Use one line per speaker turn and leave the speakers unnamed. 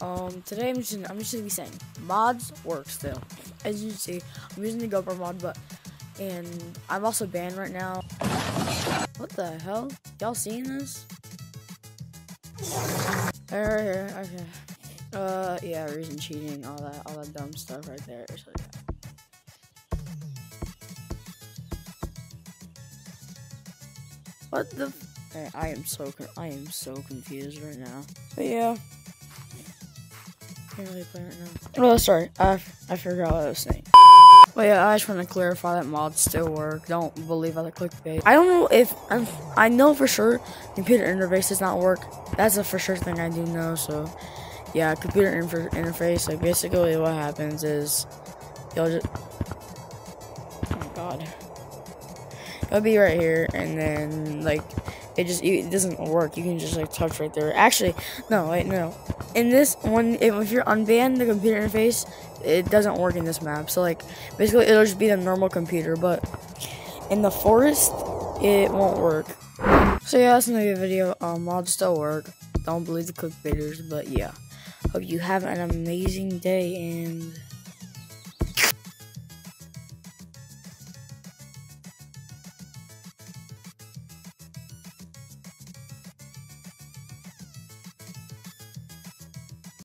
Um, today I'm just gonna, I'm just gonna be saying mods work still. As you see, I'm using the GoPro mod, but and I'm also banned right now. What the hell? Y'all seeing this? Right here, okay. Uh, yeah, reason cheating, all that, all that dumb stuff right there. So, yeah. What the? I am so I am so confused right now. But yeah. Can't really play right now. Oh, sorry. I, I forgot what I was saying. But yeah, I just want to clarify that mods still work. Don't believe other clickbait. I don't know if I'm, I know for sure computer interface does not work. That's a for sure thing I do know. So yeah, computer inter interface. Like basically, what happens is you'll just oh my god, it'll be right here, and then like it just it doesn't work. You can just like touch right there. Actually, no, wait, no. In this one, if, you're unbanned the computer interface, it doesn't work in this map. So like basically, it'll just be the normal computer, but in the forest, it won't work. So yeah, that's another video. Um, mods still work. Don't believe the clickbaiters, but yeah. Hope you have an amazing day and.